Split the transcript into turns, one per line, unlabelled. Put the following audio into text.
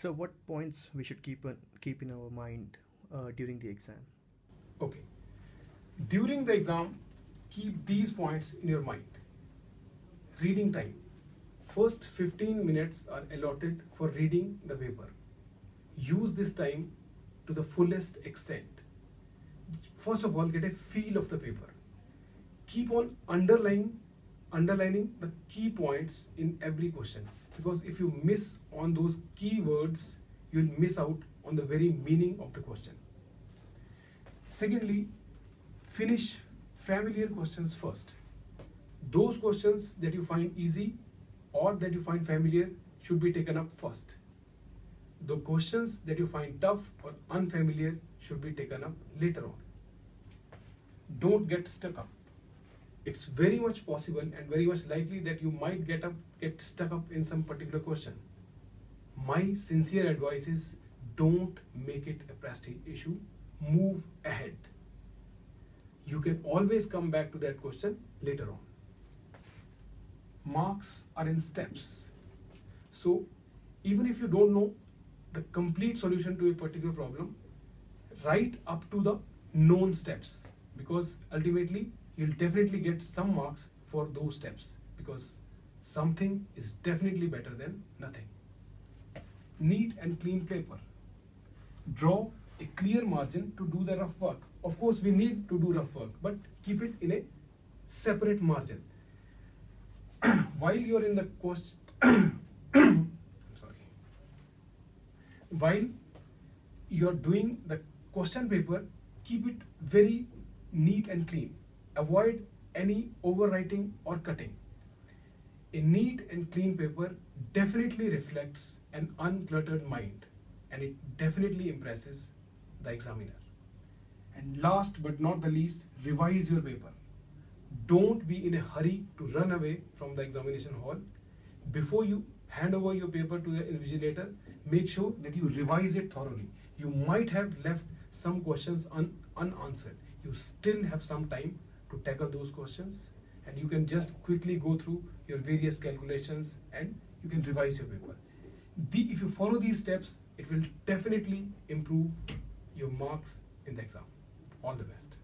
So, what points we should keep keep in our mind uh, during the exam?
Okay. During the exam, keep these points in your mind. Reading time. First 15 minutes are allotted for reading the paper. Use this time to the fullest extent. First of all, get a feel of the paper. Keep on underlining underlining the key points in every question because if you miss on those key words, you'll miss out on the very meaning of the question. Secondly, finish familiar questions first. Those questions that you find easy or that you find familiar should be taken up first. The questions that you find tough or unfamiliar should be taken up later on. Don't get stuck up. It's very much possible and very much likely that you might get up get stuck up in some particular question. My sincere advice is don't make it a prestige issue. Move ahead. You can always come back to that question later on marks are in steps. So even if you don't know the complete solution to a particular problem, write up to the known steps because ultimately you'll definitely get some marks for those steps because something is definitely better than nothing. Neat and clean paper. Draw a clear margin to do the rough work. Of course, we need to do rough work, but keep it in a separate margin while you're in the course sorry while you're doing the question paper keep it very neat and clean avoid any overwriting or cutting a neat and clean paper definitely reflects an uncluttered mind and it definitely impresses the examiner and last but not the least revise your paper don't be in a hurry to run away from the examination hall. Before you hand over your paper to the invigilator, make sure that you revise it thoroughly. You might have left some questions un unanswered. You still have some time to tackle those questions and you can just quickly go through your various calculations and you can revise your paper. The, if you follow these steps, it will definitely improve your marks in the exam. All the best.